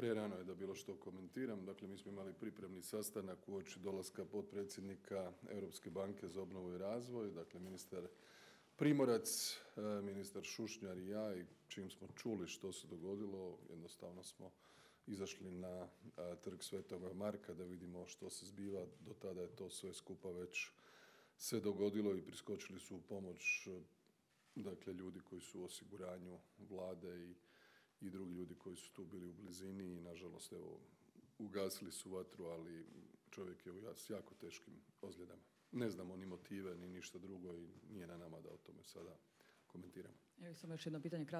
Prerano je da bilo što komentiram, dakle mi smo imali pripremni sastanak uoči dolaska potpredsjednika Europske banke za obnovu i razvoj, dakle ministar Primorac, ministar Šušnjar i ja i čim smo čuli što se dogodilo jednostavno smo izašli na Trg sv. Marka da vidimo što se zbiva, do tada je to sve skupa već se dogodilo i priskočili su u pomoć dakle ljudi koji su u osiguranju Vlade i drugi ljudi koji su tu bili u blizini i nažalost evo ugasili su vatru, ali čovjek je s jako teškim ozljedama, ne znamo ni motive, ni ništa drugo i nije na nama da o tome sada komentiramo.